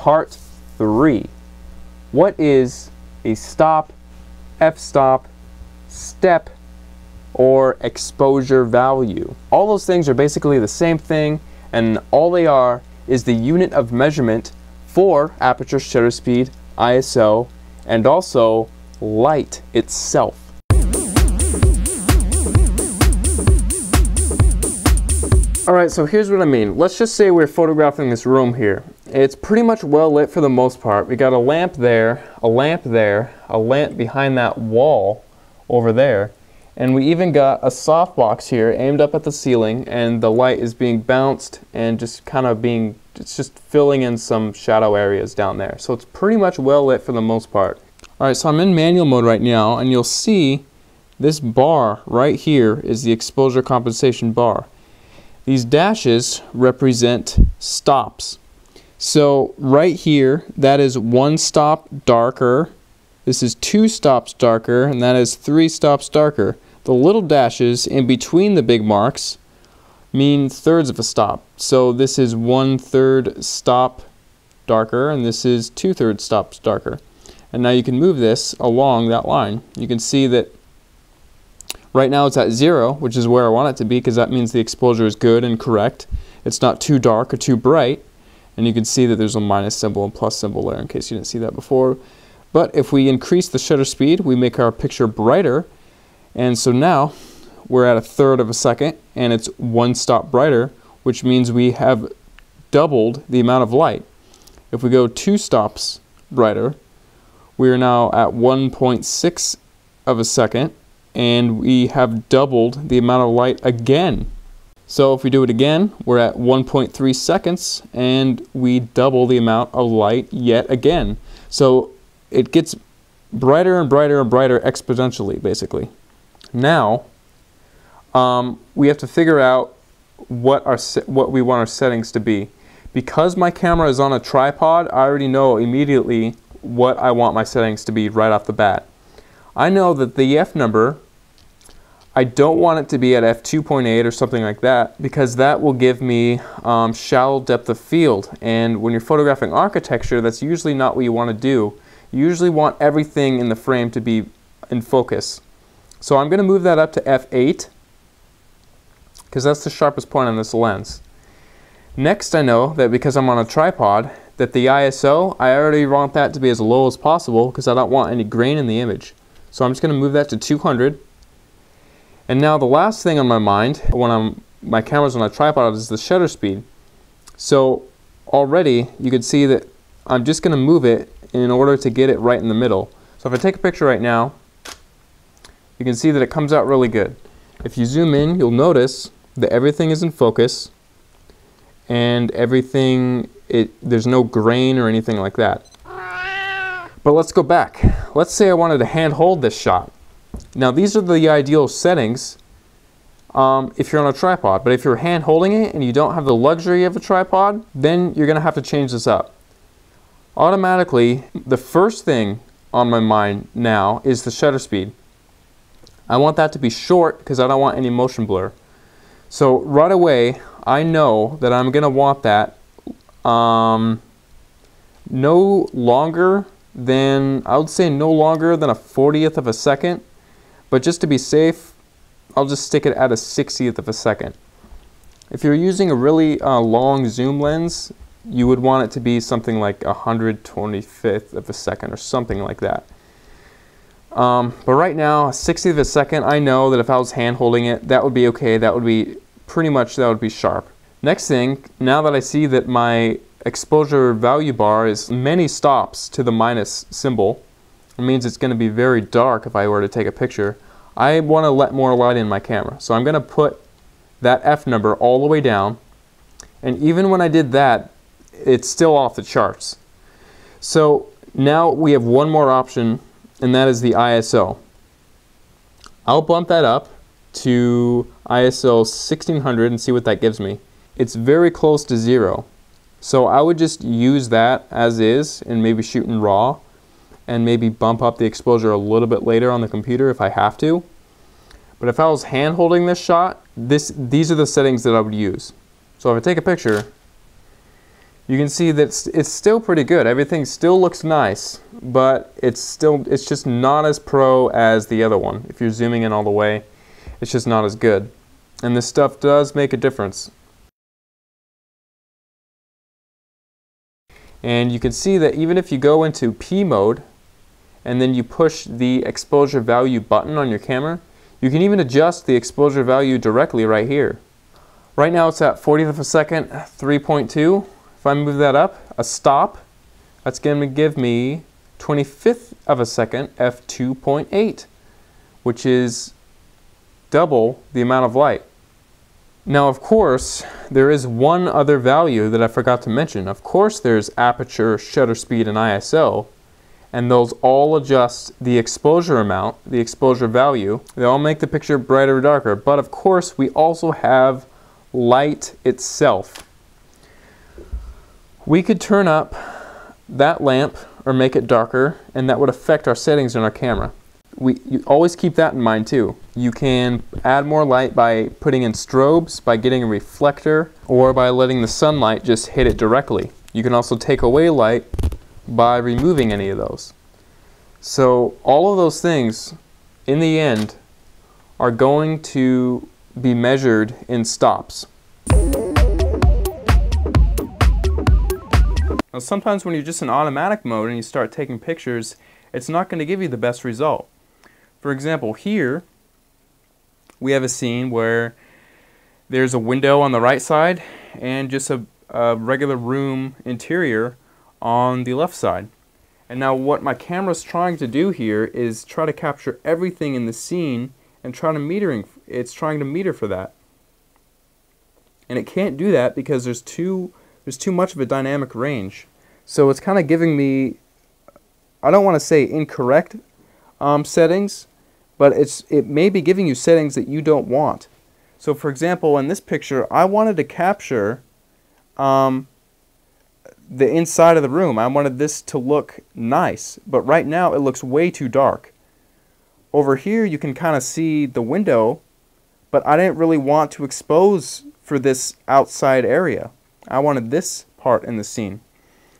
part three. What is a stop, f-stop, step, or exposure value? All those things are basically the same thing and all they are is the unit of measurement for aperture shutter speed, ISO, and also light itself. Alright, so here's what I mean. Let's just say we're photographing this room here. It's pretty much well lit for the most part. We got a lamp there, a lamp there, a lamp behind that wall over there, and we even got a softbox here aimed up at the ceiling and the light is being bounced and just kind of being, it's just filling in some shadow areas down there. So it's pretty much well lit for the most part. Alright, so I'm in manual mode right now and you'll see this bar right here is the exposure compensation bar. These dashes represent stops. So right here, that is one stop darker. This is two stops darker, and that is three stops darker. The little dashes in between the big marks mean thirds of a stop. So this is one third stop darker, and this is two thirds stops darker. And now you can move this along that line. You can see that Right now it's at zero, which is where I want it to be because that means the exposure is good and correct. It's not too dark or too bright. And you can see that there's a minus symbol and plus symbol there in case you didn't see that before. But if we increase the shutter speed, we make our picture brighter. And so now we're at a third of a second and it's one stop brighter, which means we have doubled the amount of light. If we go two stops brighter, we are now at 1.6 of a second and we have doubled the amount of light again. So if we do it again, we're at 1.3 seconds and we double the amount of light yet again. So it gets brighter and brighter and brighter exponentially, basically. Now, um, we have to figure out what, our what we want our settings to be. Because my camera is on a tripod, I already know immediately what I want my settings to be right off the bat. I know that the F number, I don't want it to be at f2.8 or something like that because that will give me um, shallow depth of field. And when you're photographing architecture, that's usually not what you want to do. You usually want everything in the frame to be in focus. So I'm going to move that up to f8 because that's the sharpest point on this lens. Next I know that because I'm on a tripod that the ISO, I already want that to be as low as possible because I don't want any grain in the image. So I'm just going to move that to 200. And now the last thing on my mind when I'm, my camera's on a tripod is the shutter speed. So already you can see that I'm just going to move it in order to get it right in the middle. So if I take a picture right now, you can see that it comes out really good. If you zoom in, you'll notice that everything is in focus and everything, it, there's no grain or anything like that. But let's go back. Let's say I wanted to hand hold this shot. Now these are the ideal settings um, if you're on a tripod. But if you're hand holding it and you don't have the luxury of a tripod, then you're going to have to change this up. Automatically, the first thing on my mind now is the shutter speed. I want that to be short because I don't want any motion blur. So right away, I know that I'm going to want that um, no longer than, I would say no longer than a 40th of a second. But just to be safe, I'll just stick it at a 60th of a second. If you're using a really uh, long zoom lens, you would want it to be something like 125th of a second or something like that. Um, but right now, 60th of a second, I know that if I was hand holding it, that would be okay. That would be pretty much, that would be sharp. Next thing, now that I see that my exposure value bar is many stops to the minus symbol. It means it's going to be very dark if I were to take a picture. I want to let more light in my camera. So I'm going to put that F number all the way down. And even when I did that, it's still off the charts. So now we have one more option, and that is the ISO. I'll bump that up to ISO 1600 and see what that gives me. It's very close to zero. So I would just use that as is and maybe shoot in RAW and maybe bump up the exposure a little bit later on the computer if I have to. But if I was hand holding this shot, this, these are the settings that I would use. So if I take a picture, you can see that it's, it's still pretty good. Everything still looks nice, but it's still it's just not as pro as the other one. If you're zooming in all the way, it's just not as good. And this stuff does make a difference. And you can see that even if you go into P mode and then you push the exposure value button on your camera, you can even adjust the exposure value directly right here. Right now it's at 40th of a second, 3.2. If I move that up, a stop, that's going to give me 25th of a second, f2.8, which is double the amount of light. Now, of course, there is one other value that I forgot to mention. Of course, there's aperture, shutter speed, and ISO, and those all adjust the exposure amount, the exposure value. They all make the picture brighter or darker, but of course, we also have light itself. We could turn up that lamp or make it darker, and that would affect our settings in our camera. We you always keep that in mind too. You can add more light by putting in strobes, by getting a reflector, or by letting the sunlight just hit it directly. You can also take away light by removing any of those. So all of those things, in the end, are going to be measured in stops. Now sometimes when you're just in automatic mode and you start taking pictures, it's not going to give you the best result. For example, here we have a scene where there's a window on the right side and just a, a regular room interior on the left side. And now what my camera is trying to do here is try to capture everything in the scene and try to metering it's trying to meter for that. And it can't do that because there's too there's too much of a dynamic range. So it's kind of giving me I don't want to say incorrect um, settings, but it's it may be giving you settings that you don't want. So for example, in this picture, I wanted to capture um, the inside of the room. I wanted this to look nice, but right now it looks way too dark. Over here you can kind of see the window, but I didn't really want to expose for this outside area. I wanted this part in the scene.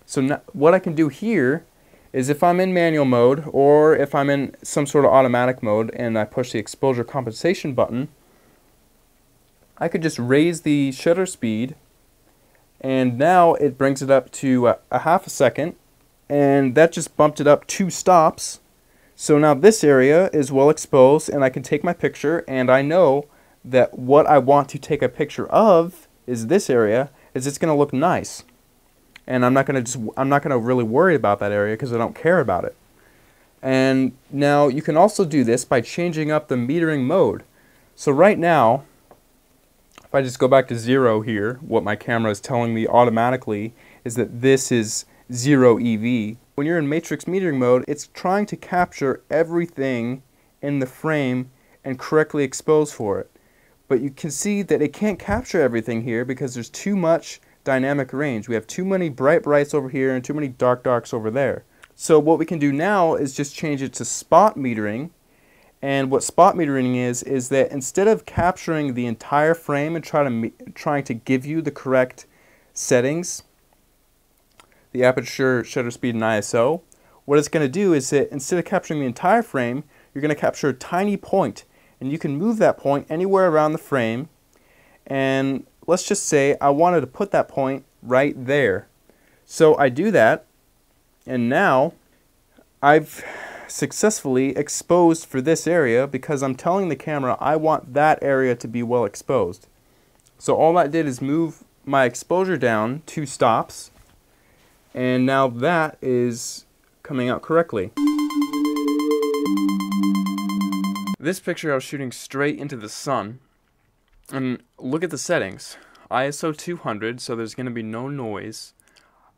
So now, what I can do here is if I'm in manual mode or if I'm in some sort of automatic mode and I push the exposure compensation button, I could just raise the shutter speed and now it brings it up to a, a half a second and that just bumped it up two stops. So now this area is well exposed and I can take my picture and I know that what I want to take a picture of is this area is it's going to look nice. And I'm not going to just I'm not going to really worry about that area because I don't care about it. And now you can also do this by changing up the metering mode. So right now if I just go back to zero here, what my camera is telling me automatically is that this is zero EV. When you're in matrix metering mode, it's trying to capture everything in the frame and correctly expose for it. But you can see that it can't capture everything here because there's too much dynamic range. We have too many bright brights over here and too many dark darks over there. So what we can do now is just change it to spot metering and what spot metering is, is that instead of capturing the entire frame and try to trying to give you the correct settings, the aperture, shutter speed, and ISO, what it's going to do is that instead of capturing the entire frame, you're going to capture a tiny point. And you can move that point anywhere around the frame. And let's just say I wanted to put that point right there. So I do that, and now I've successfully exposed for this area because I'm telling the camera I want that area to be well exposed. So all that did is move my exposure down two stops and now that is coming out correctly. This picture I was shooting straight into the sun and look at the settings. ISO 200 so there's going to be no noise.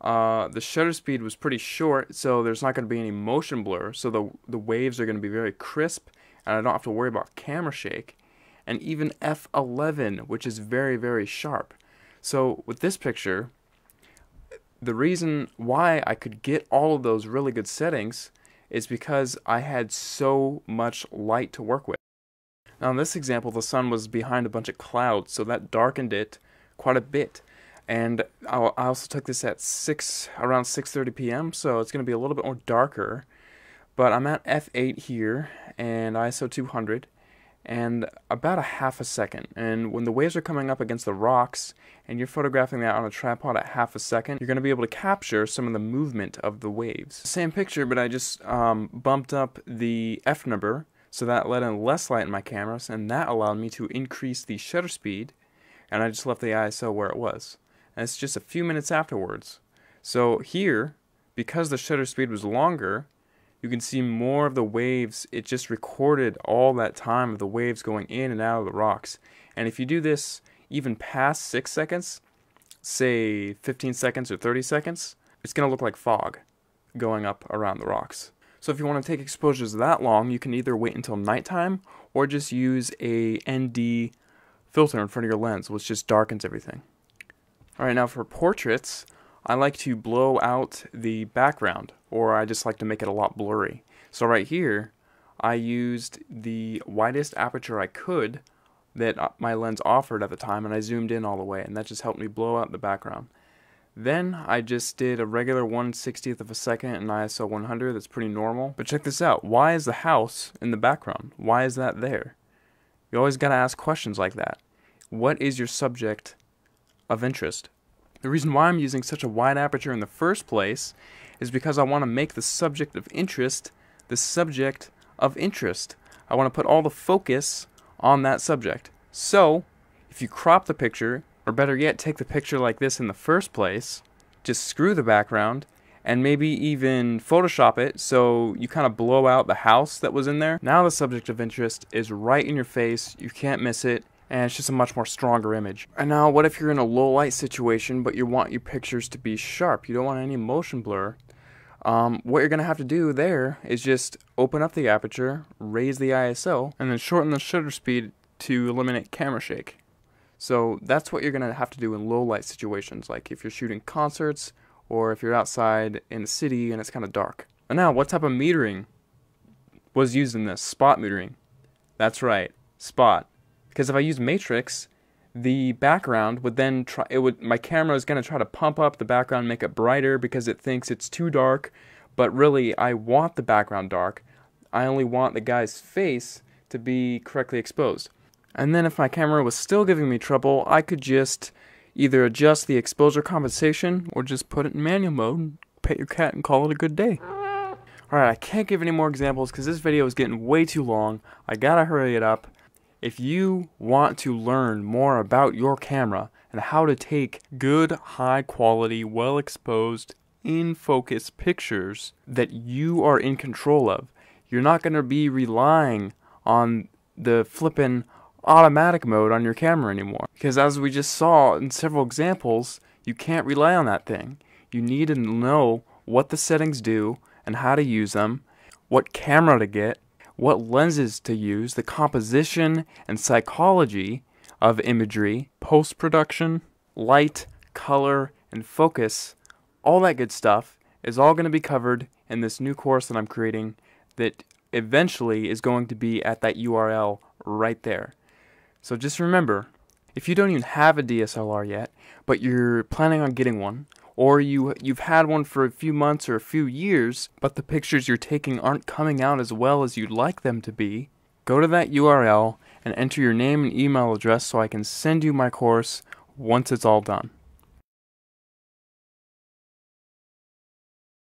Uh, the shutter speed was pretty short, so there's not going to be any motion blur, so the, the waves are going to be very crisp, and I don't have to worry about camera shake. And even f11, which is very, very sharp. So with this picture, the reason why I could get all of those really good settings is because I had so much light to work with. Now in this example, the sun was behind a bunch of clouds, so that darkened it quite a bit. And I also took this at 6, around 6.30 p.m., so it's going to be a little bit more darker. But I'm at f8 here, and ISO 200 and about a half a second. And when the waves are coming up against the rocks and you're photographing that on a tripod at half a second, you're going to be able to capture some of the movement of the waves. Same picture, but I just um, bumped up the f number so that let in less light in my cameras and that allowed me to increase the shutter speed and I just left the ISO where it was. And it's just a few minutes afterwards. So here, because the shutter speed was longer, you can see more of the waves. It just recorded all that time of the waves going in and out of the rocks. And if you do this even past 6 seconds, say 15 seconds or 30 seconds, it's going to look like fog going up around the rocks. So if you want to take exposures that long, you can either wait until nighttime or just use a ND filter in front of your lens, which just darkens everything. Alright, now for portraits, I like to blow out the background, or I just like to make it a lot blurry. So right here, I used the widest aperture I could that uh, my lens offered at the time, and I zoomed in all the way, and that just helped me blow out the background. Then I just did a regular 1 60th of a second in ISO 100, that's pretty normal. But check this out, why is the house in the background? Why is that there? You always gotta ask questions like that. What is your subject of interest? The reason why I'm using such a wide aperture in the first place is because I want to make the subject of interest the subject of interest. I want to put all the focus on that subject. So, if you crop the picture, or better yet, take the picture like this in the first place, just screw the background, and maybe even Photoshop it so you kind of blow out the house that was in there. Now the subject of interest is right in your face, you can't miss it, and it's just a much more stronger image. And now what if you're in a low light situation but you want your pictures to be sharp? You don't want any motion blur. Um, what you're going to have to do there is just open up the aperture, raise the ISO, and then shorten the shutter speed to eliminate camera shake. So that's what you're going to have to do in low light situations, like if you're shooting concerts or if you're outside in the city and it's kind of dark. And now, what type of metering was used in this? Spot metering. That's right, spot. Because if I use matrix, the background would then try it would my camera is going to try to pump up the background make it brighter because it thinks it's too dark but really I want the background dark I only want the guy's face to be correctly exposed and then if my camera was still giving me trouble I could just either adjust the exposure compensation or just put it in manual mode pet your cat and call it a good day Alright, I can't give any more examples because this video is getting way too long. I gotta hurry it up. If you want to learn more about your camera and how to take good, high quality, well exposed, in focus pictures that you are in control of, you're not going to be relying on the flippin' automatic mode on your camera anymore. Because as we just saw in several examples, you can't rely on that thing. You need to know what the settings do and how to use them, what camera to get, what lenses to use, the composition and psychology of imagery, post production, light, color, and focus, all that good stuff is all going to be covered in this new course that I'm creating that eventually is going to be at that URL right there. So just remember, if you don't even have a DSLR yet, but you're planning on getting one, or you you've had one for a few months or a few years, but the pictures you're taking aren't coming out as well as you'd like them to be, go to that URL and enter your name and email address so I can send you my course once it's all done.